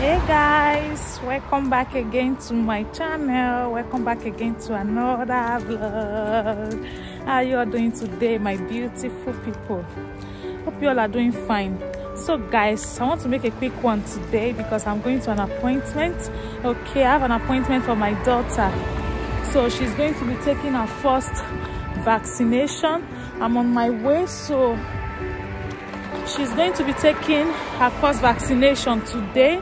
hey guys welcome back again to my channel. Welcome back again to another vlog. How you all doing today my beautiful people? Hope you all are doing fine. So guys i want to make a quick one today because i'm going to an appointment. Okay i have an appointment for my daughter. So she's going to be taking her first vaccination. I'm on my way so she's going to be taking her first vaccination today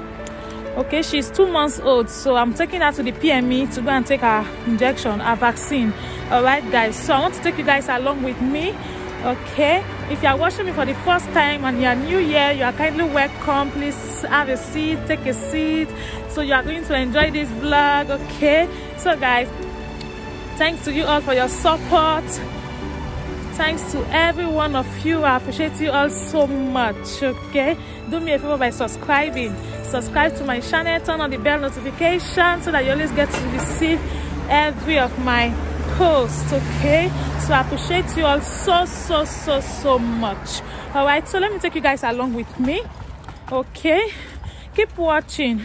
okay she's two months old so i'm taking her to the PMI to go and take her injection her vaccine. All right guys so i want to take you guys along with me okay? If you are watching me for the first time and you are new here you are kindly welcome. Please have a seat take a seat. So you are going to enjoy this vlog okay? So guys thanks to you all for your support. Thanks to every one of you. I appreciate you all so much okay? Do me a favor by subscribing subscribe to my channel turn on the bell notification so that you always get to receive every of my posts okay? So i appreciate you all so so so so much. All right so let me take you guys along with me okay? Keep watching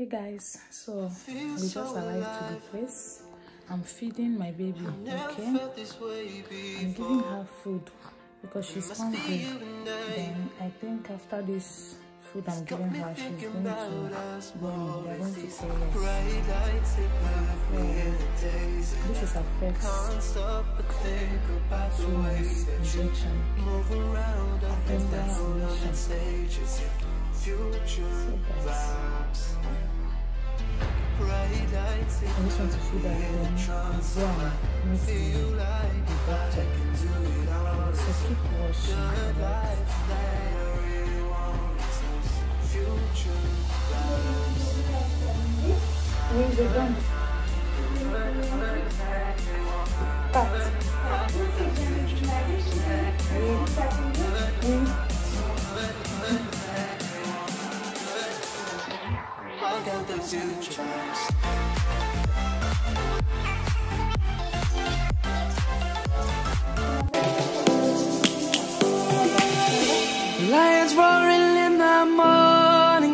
hey guys so we just arrived to the place. I'm feeding my baby okay? i'm giving her food because she's hungry. then i think after this food i'm giving her she's going to well we're going to say yes. So, this is her first two months injection. vaccination so guys I just want to feel that then go and meet the, the doctor. So keep watching. alright? Where's the gun? Cut.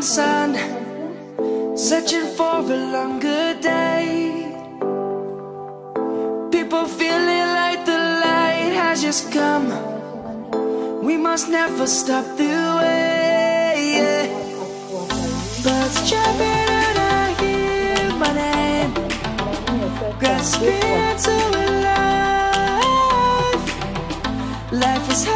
Sun, searching for a longer day. People feeling like the light has just come. We must never stop the way. Birds chirping and I hear my name, grasping into life. Life is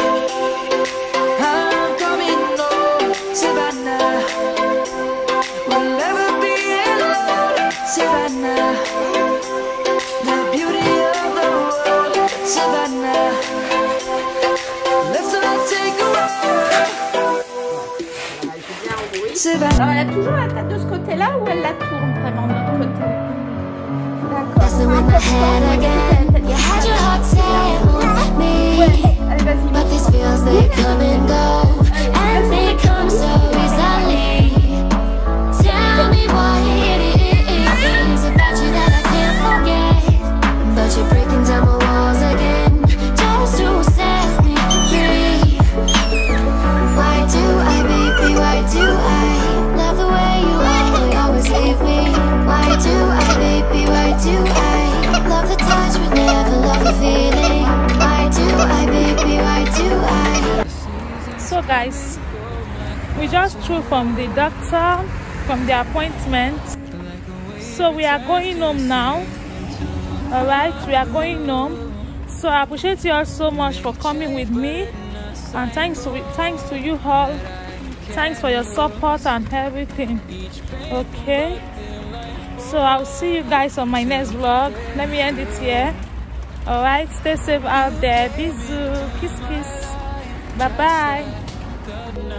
Savannah. The beauty of the world, Savannah. Let's all take a ride, Savannah. Alors, elle a toujours la tête de ce côté-là ou elle la tourne vraiment de l'autre côté? D'accord. Messing with my Guys, we just threw from the doctor, from the appointment. So, we are going home now. All right, we are going home. So, I appreciate you all so much for coming with me, and thanks to thanks to you all. Thanks for your support and everything. Okay. So I'll see you guys on my next vlog. Let me end it here. All right. Stay safe out there. Bisous. Kiss kiss. Bye bye. Yeah.